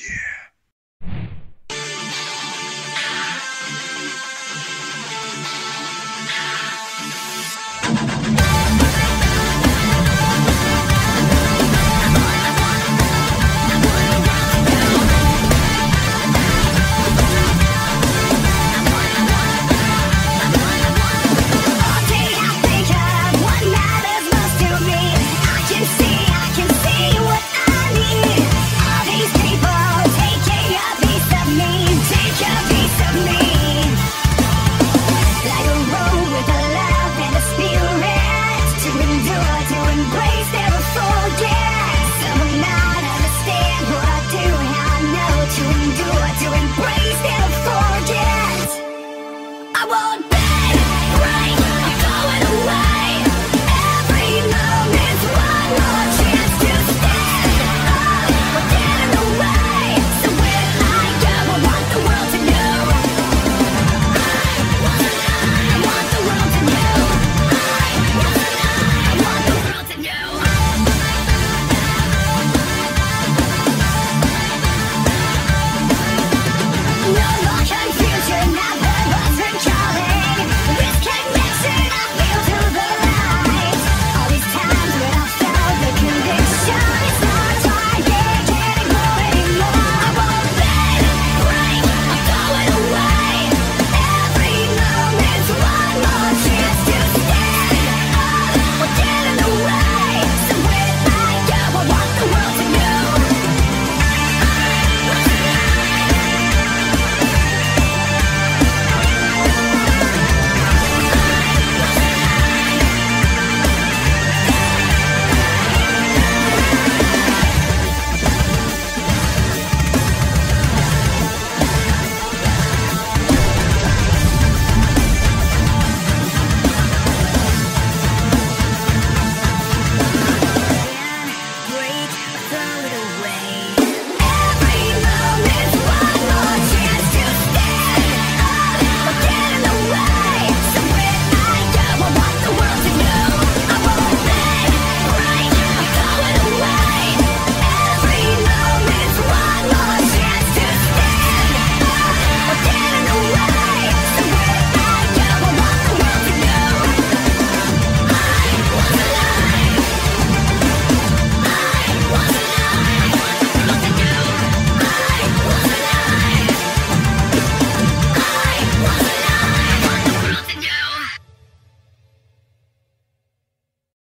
Yeah.